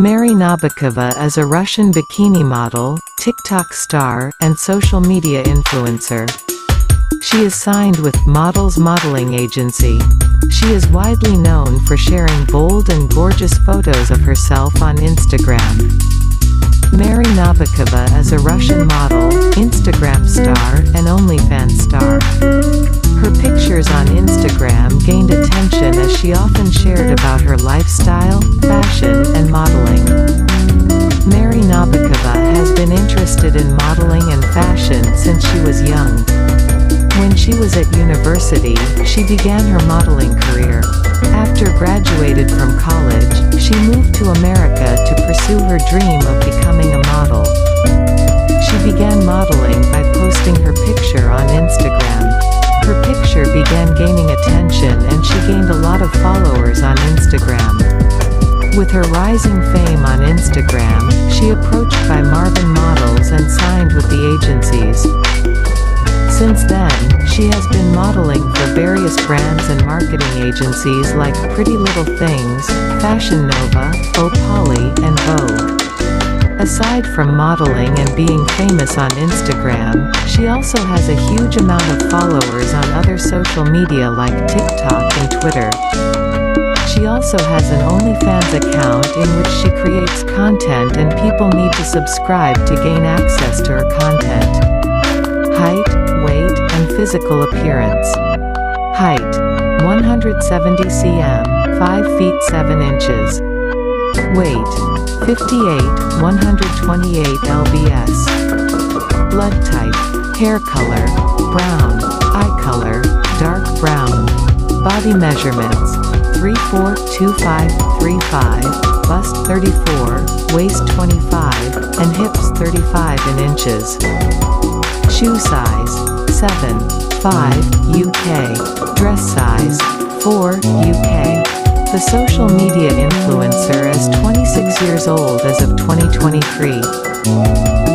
Mary Nabokova is a Russian bikini model, TikTok star, and social media influencer. She is signed with Models Modeling Agency. She is widely known for sharing bold and gorgeous photos of herself on Instagram. Mary Nabokova is a Russian model, Instagram star, and OnlyFans star. Her pictures on Instagram gained attention as she often shared about her lifestyle, fashion, and modeling. Mary Nabokova has been interested in modeling and fashion since she was young. When she was at university, she began her modeling career. After graduated from college, she moved to America to pursue her dream of becoming a model. She began modeling With her rising fame on Instagram, she approached by Marvin Models and signed with the agencies. Since then, she has been modeling for various brands and marketing agencies like Pretty Little Things, Fashion Nova, Opoly, and Vogue. Aside from modeling and being famous on Instagram, she also has a huge amount of followers on other social media like TikTok and Twitter. Also has an OnlyFans account in which she creates content and people need to subscribe to gain access to her content. Height, weight, and physical appearance. Height. 170 cm, 5 feet 7 inches. Weight. 58, 128 lbs. Blood type. Hair color. Brown. Eye color. Dark brown. Body measurements. 342535, bust 34, waist 25, and hips 35 in inches. Shoe size. 7. 5, UK. Dress size. 4, UK. The social media influencer is 26 years old as of 2023.